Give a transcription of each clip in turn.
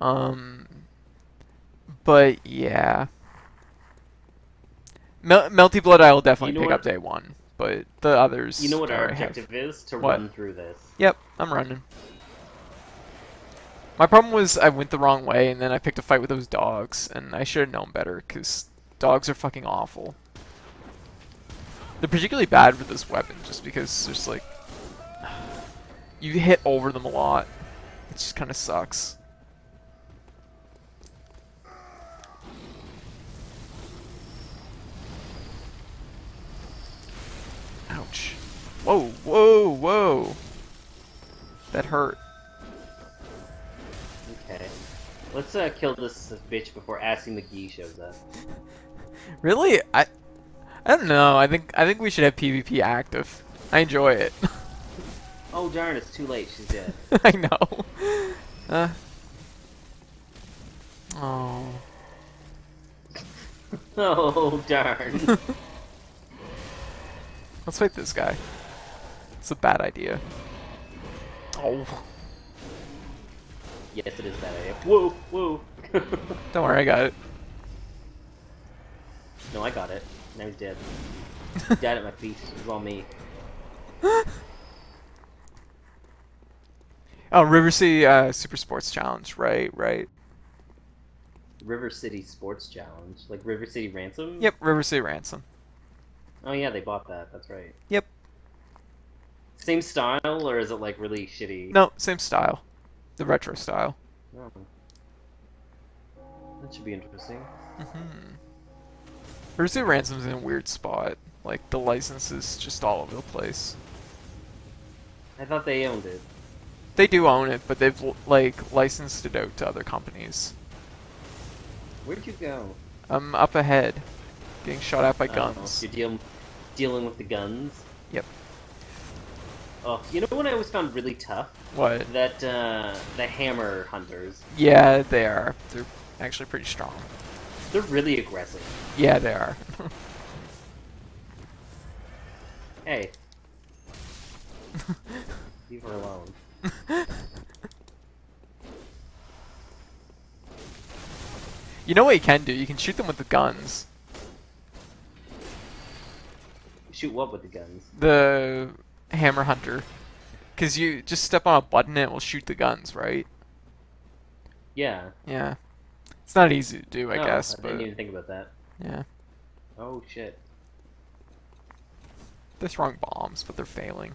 Um, but yeah. Mel- Melty Blood I will definitely You know pick up day one, but the others. You know what our objective is? To What? run through this. Yep, I'm running. My problem was I went the wrong way and then I picked a fight with those dogs and I should have known better because dogs are fucking awful. They're particularly bad with this weapon just because there's like you hit over them a lot. It just kind of sucks. Hurt. Okay. Let's uh, kill this bitch before Assy McGee shows up. Really? I I don't know. I think I think we should have PvP active. I enjoy it. Oh darn, it's too late. She's dead. I know. Uh. Oh. oh darn. Let's fight this guy. It's a bad idea. Oh. yes, it is that idea. Whoa, whoa. Don't worry, I got it. no, I got it. Now he's dead. He died at my feet. It was all me. Oh, River City uh, Super Sports Challenge. Right, right. River City Sports Challenge, like River City Ransom. Yep, River City Ransom. Oh yeah, they bought that. That's right. Yep. Same style, or is it like really shitty? No, same style. The retro style. Oh. That should be interesting. hmm River City Ransom's in a weird spot. Like, the license is just all over the place. I thought they owned it. They do own it, but they've like licensed it out to other companies. Where'd you go? I'm up ahead, getting shot at by Oh, guns. you're dealing dealing with the guns. Oh, you know what I always found really tough? What? That uh, the hammer hunters. Yeah, they are. They're actually pretty strong. They're really aggressive. Yeah, they are. Hey. Leave her alone. you know what you can do? You can shoot them with the guns. Shoot what with the guns? The hammer hunter. Because you just step on a button and it will shoot the guns, right? Yeah. Yeah. It's not easy to do, I No, guess, I didn't even think about that. yeah. Oh shit. They're throwing bombs, but they're failing.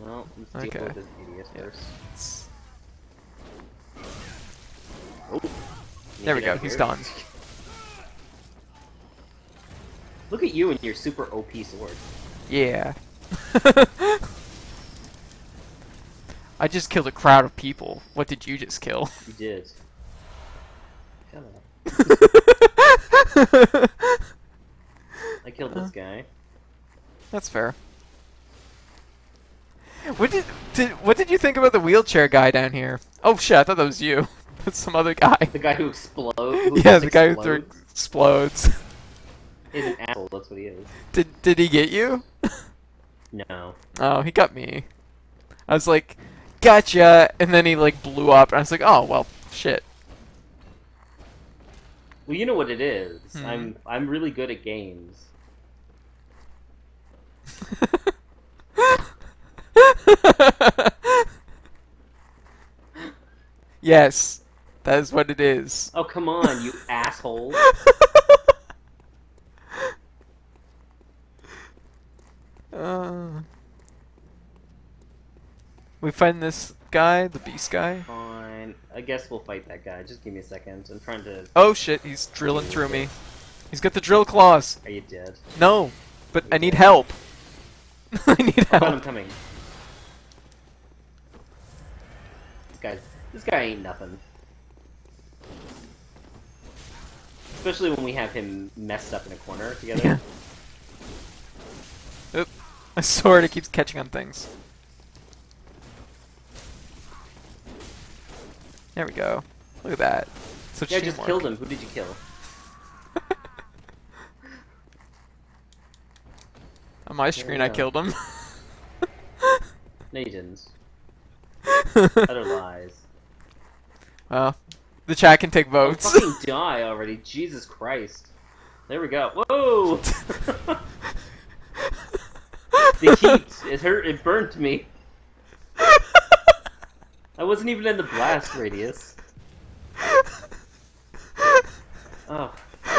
Well, let's deal Okay. with this idiot Yeah. first. It's... Oh. There we go, he's here. done. Look at you and your super OP sword. Yeah. I just killed a crowd of people. What did you just kill? You did. Shut up. I killed this guy. That's fair. What did, did what did you think about the wheelchair guy down here? Oh shit, I thought that was you. That's some other guy. The guy who explodes. yeah, the guy who threw explodes. He's an asshole. That's what he is. Did did he get you? No. Oh, he got me. I was like, gotcha, and then he like blew up, and I was like, oh well, shit. Well, you know what it is. Hmm. I'm I'm really good at games. yes, that is what it is. Oh come on, you asshole! Uh, we find this guy, the beast guy. Fine. I guess we'll fight that guy. Just give me a second. I'm trying to. Oh shit, he's drilling through me. He's got the drill claws. Are you dead? No, but I need help. I need Oh, God, I'm coming. This guy. This guy ain't nothing. Especially when we have him messed up in a corner together. Yeah. Oop. My sword, it keeps catching on things. There we go. Look at that. Such Yeah, I just killed him. Who did you kill? On my screen, I killed him. No, you didn't. Utter lies. well, The chat can take votes. fucking die already. Jesus Christ. There we go. Whoa! the heat. It hurt. It burnt me. I wasn't even in the blast radius. Oh.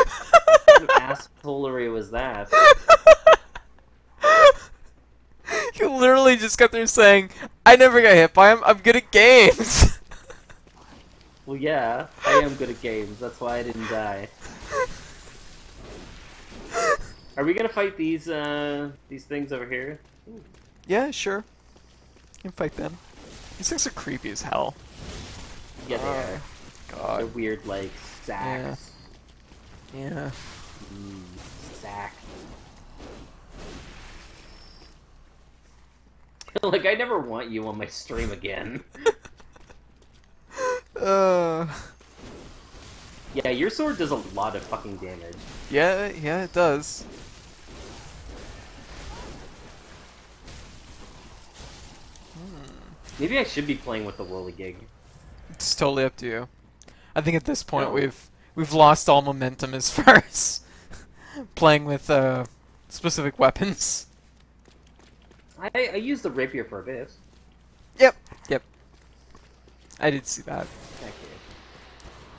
What kind of assholery was that? you literally just got there saying, "I never got hit by him. I'm good at games." Well, yeah, I am good at games. That's why I didn't die. Are we gonna fight these uh these things over here? yeah, sure. You can fight them. These things are creepy as hell. Yeah, they Oh, are. They're God. weird, like sacks. Yeah. Mm, sack. like I never want you on my stream again. Uh. Yeah, your sword does a lot of fucking damage. Yeah, yeah, it does. Maybe I should be playing with the whirligig. It's totally up to you. I think at this point No. we've we've lost all momentum as far as playing with uh, specific weapons. I I used the rapier for a bit. Yep, yep. I did see that. Thank you.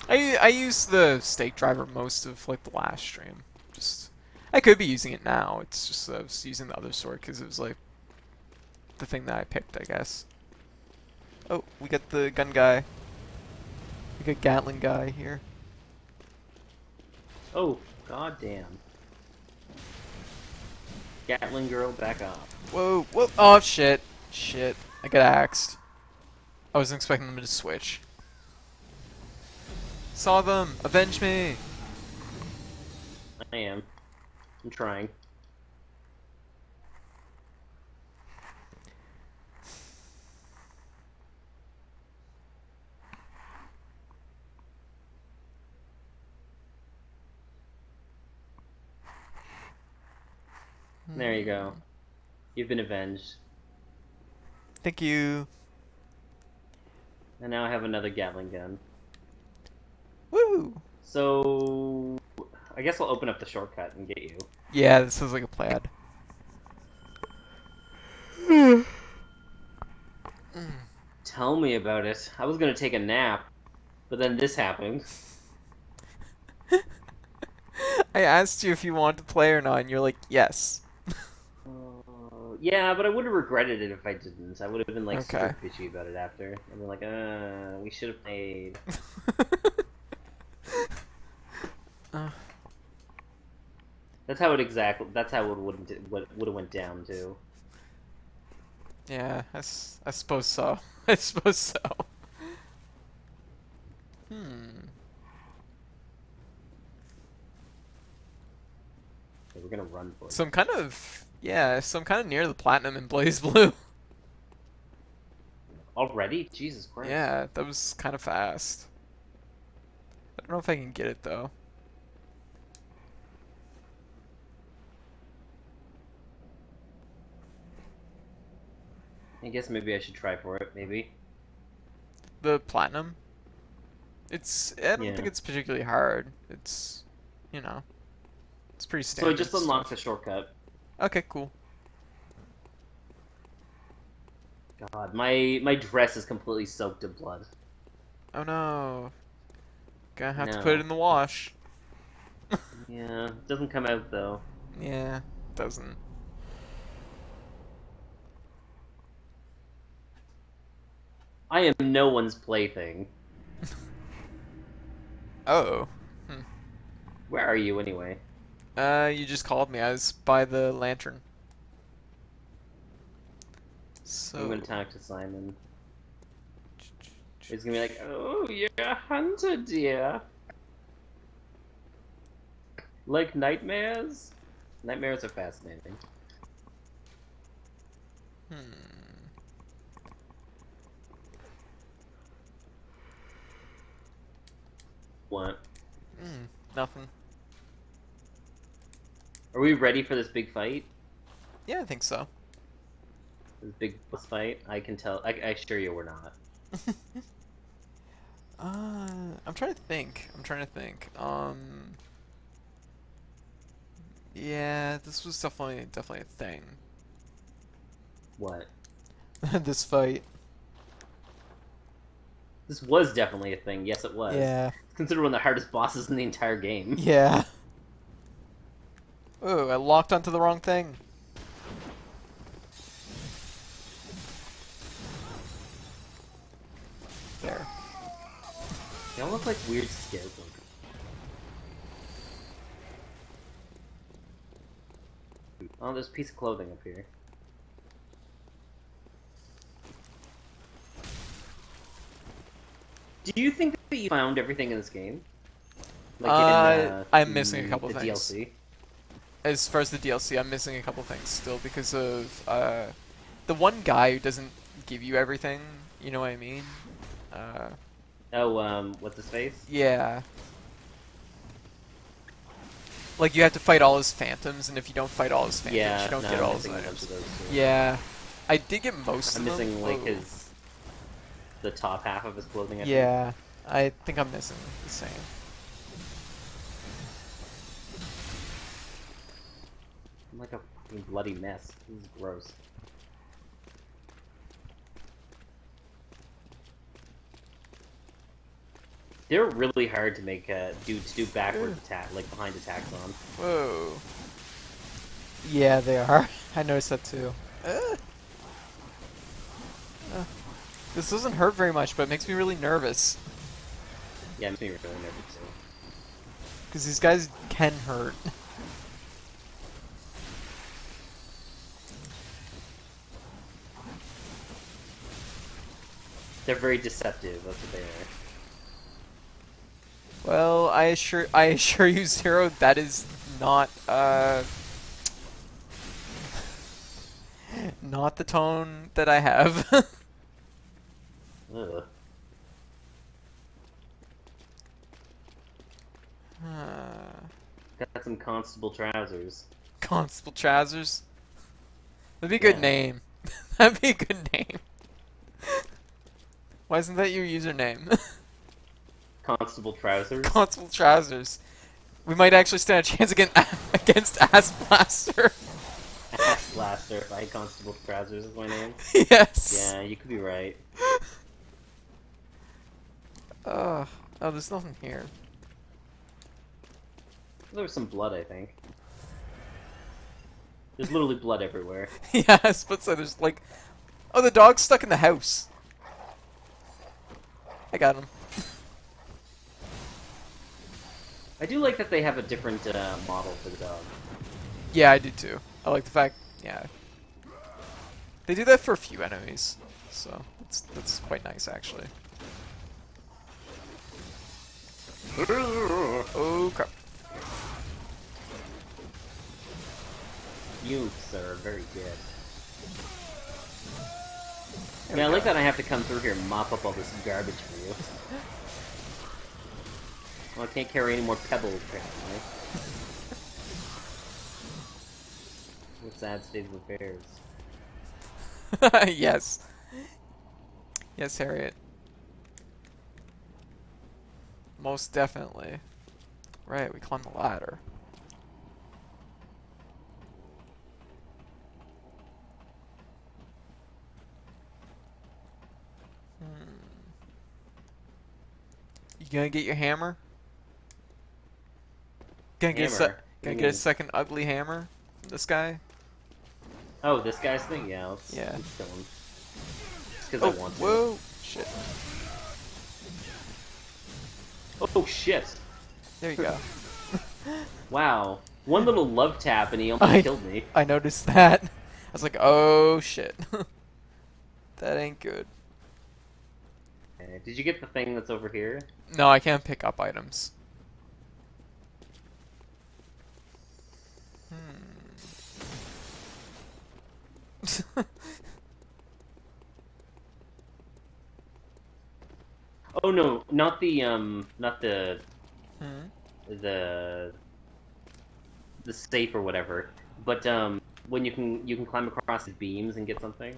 I I used the stake driver most of like the last stream. Just I could be using it now. It's just I was using the other sword because it was like the thing that I picked, I guess. Oh, we got the gun guy. We got Gatling guy here. Oh, goddamn. Gatling girl, back off. Whoa, whoa! Oh shit, shit! I got axed. I wasn't expecting them to switch. Saw them! Avenge me! I am. I'm trying. There you go. Hmm. You've been avenged. Thank you. And now I have another Gatling gun. Woo! So I guess I'll open up the shortcut and get you. Yeah, this is like a plaid. Tell me about it. I was gonna take a nap, but then this happened. I asked you if you wanted to play or not, and you're like, yes. Yeah, but I would have regretted it if I didn't. I would have been like Okay. super bitchy about it after. I'd been like, uh, we should have played. Uh, That's how it exactly. That's how it would would would have went down too. yeah, I, s- I suppose so. I suppose so. Hmm. Okay, we're gonna run for it. So I'm kind of, yeah, so I'm kind of near the platinum in Blaze Blue. Already? Jesus Christ. Yeah, that was kind of fast. I don't know if I can get it though. I guess maybe I should try for it. Maybe. The platinum. It's I don't Yeah. think it's particularly hard. It's, you know, it's pretty standard. So standard. I just unlocked the shortcut. Okay, cool. God, my my dress is completely soaked in blood. Oh no. Gonna have to put it in the wash. Yeah, it doesn't come out though. Yeah, doesn't. I am no one's plaything. Oh. Hmm. Where are you anyway? Uh, you just called me. I was by the lantern. So. I'm gonna talk to Simon. He's gonna be like, "Oh, you're a hunter, dear." Like nightmares? Nightmares are fascinating. Hmm. What? Hmm. Nothing. Are we ready for this big fight? Yeah, I think so. This big boss fight? I can tell. I, I assure you, we're not. Uh, I'm trying to think. I'm trying to think. Um. Yeah, this was definitely definitely a thing. What? this fight. This was definitely a thing. Yes, it was. Yeah. It's considered one of the hardest bosses in the entire game. Yeah. Oh, I locked onto the wrong thing. There. They all look like weird skeletons. Oh, there's a piece of clothing up here. Do you think that you found everything in this game? Uh, I'm missing a couple the things. DLC. As far as the DLC, I'm missing a couple things still because of uh, the one guy who doesn't give you everything. You know what I mean? Uh, Oh, um, what's his face? yeah. Like you have to fight all his phantoms, and if you don't fight all his phantoms, yeah, you don't no, get I'm all his missing items. of those too. Yeah, I did get most of them. I'm of them. missing like Whoa. his the top half of his clothing. I think. Yeah, I think I'm missing the same. I'm like a fucking bloody mess. This is gross. They're really hard to make uh, do do backward Ugh. attack, like behind attacks on. Whoa. Yeah, they are. I noticed that too. Ugh. Uh, this doesn't hurt very much, but it makes me really nervous. Yeah, it makes me really nervous too. Because these guys can hurt. They're very deceptive. That's what they are. Well, I assure I assure you, Zero, that is not uh not the tone that I have. Got some constable trousers. Constable Trousers. That'd be a good Yeah. name. That'd be a good name. Why isn't that your username? Constable trousers. Constable Trousers. We might actually stand a chance against against Ass Blaster. Ass blaster. If I constable trousers is my name. yes. Yeah, you could be right. Uh, oh, there's nothing here. There was some blood, I think. There's literally blood everywhere. yes, but so there's like, oh, the dog's stuck in the house. I got him. I do like that they have a different uh, model for the dog. Yeah, I do too. I like the fact, yeah. They do that for a few enemies, so that's that's quite nice actually. Oh crap! Youths are very good. Yeah, I like that I have to come through here and mop up all this garbage for you. Well, I can't carry any more pebbles, apparently. What sad state of affairs. yes. Yes, Harriet. Most definitely. Right, we climb the ladder. You gonna get your hammer? Gonna get a Hammer? Gonna get a second ugly hammer from this guy? Oh, this guy's thing? Yeah, let's, Yeah. let's kill him. Just because Oh, I want to. whoa! Shit. Oh, shit! There you go. Wow. One little love tap and he almost I- killed me. I noticed that. I was like, oh shit. that ain't good. Okay, Did you get the thing that's over here? No, I can't pick up items. Hmm. Oh no, not the um, not the hmm. the the safe or whatever, but um, when you can you can climb across the beams and get something.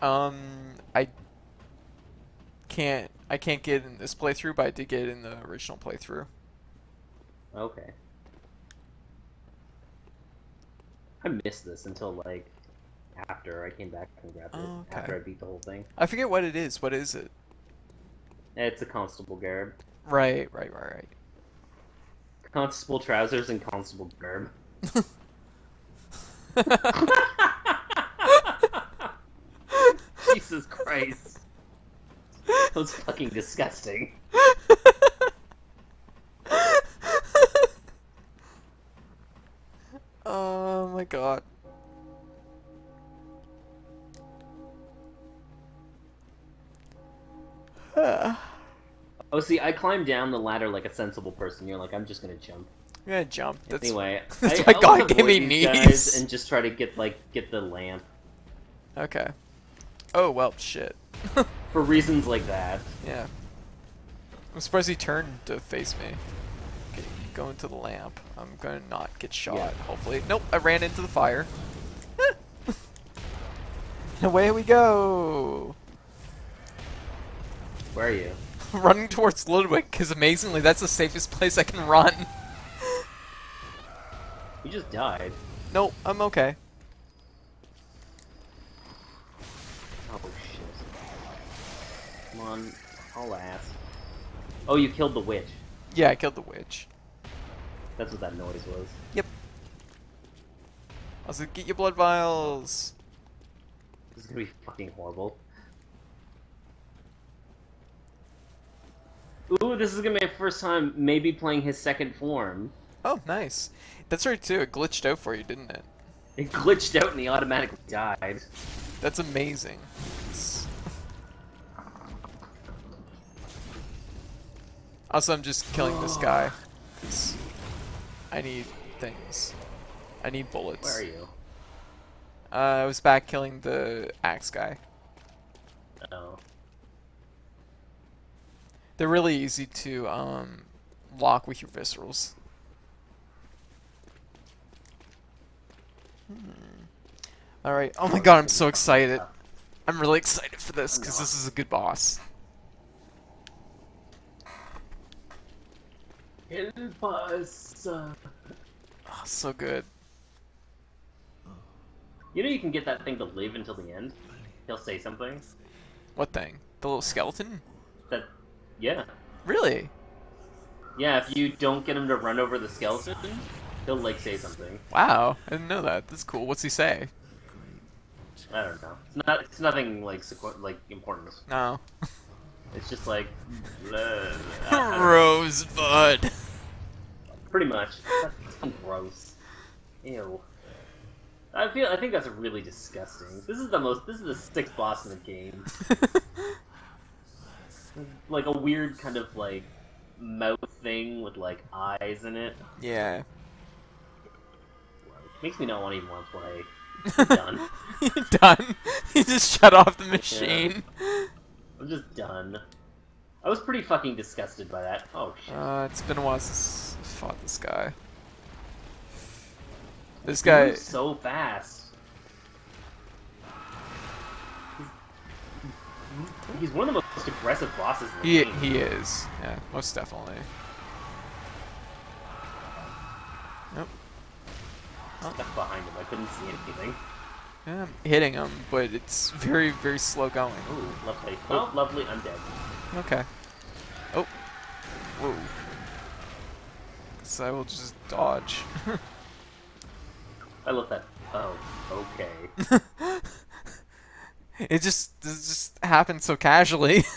Um, I can't I can't get in this playthrough, but I did get it in the original playthrough. Okay. I missed this until like after I came back and grabbed it. Oh, okay. After I beat the whole thing. I forget what it is. What is it? It's a constable garb. Right, right, right, right. Constable trousers and constable garb. Jesus Christ. That was fucking disgusting. oh my god. Oh, see, I climbed down the ladder like a sensible person. You're like, I'm just gonna jump. gonna jump. That's anyway, that's I, why I God gave me knees. and just try to get like get the lamp okay. Oh well, shit. for reasons like that. Yeah. I'm surprised he turned to face me. Okay, go into the lamp. I'm gonna not get shot, Yeah. hopefully. Nope, I ran into the fire. Away we go! Where are you? Running towards Ludwig, because amazingly, that's the safest place I can run. You just died. nope, I'm okay. Oh shit. Come on, haul ass. Oh, you killed the witch. Yeah, I killed the witch. That's what that noise was. Yep. I was like, get your blood vials! This is gonna be fucking horrible. Ooh, this is gonna be my first time maybe playing his second form. Oh, nice. That's right too, it glitched out for you, didn't it? It glitched out and he automatically died. That's amazing. It's- Also, I'm just killing this guy. 'cause I need things. I need bullets. Where are you? Uh, I was back killing the axe guy. Oh. They're really easy to um, lock with your viscerals. Hmm. All right. Oh my god, I'm so excited. I'm really excited for this because this is a good boss. Help us. Oh, so good. You know you can get that thing to live until the end? He'll say something. What thing? The little skeleton? That, yeah. Really? Yeah, if you don't get him to run over the skeleton, he'll like say something. Wow, I didn't know that. That's cool. What's he say? I don't know. It's not. It's nothing like like important. No. It's just like. I- I don't know. Rosebud. Pretty much. That's gross. Ew. I feel. I think that's really disgusting. This is the most. This is the sixth boss in the game. Like a weird kind of like mouth thing with like eyes in it. yeah. Makes me not want to even want to play. I'm done. You're done. You just shut off the machine. I'm just done. I was pretty fucking disgusted by that. Oh shit. Uh, it's been a while since fought this guy. This He guy, moves so fast. He's- one of the most aggressive bosses in the he game. he is. Yeah, most definitely. Nope. Stuck oh. behind him. I couldn't see anything. Yeah, I'm hitting him, but it's very very slow going. Ooh, lovely. Oh, oh lovely. I'm dead. Okay. Oh. Whoa. I will just dodge. I love that. Oh, okay. it just it just happened so casually.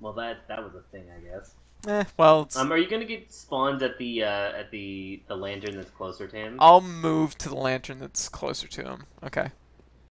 Well, that that was a thing, I guess. eh, well, it's, Um, are you gonna get spawned at the uh, at the the lantern that's closer to him? I'll move to the lantern that's closer to him. Okay.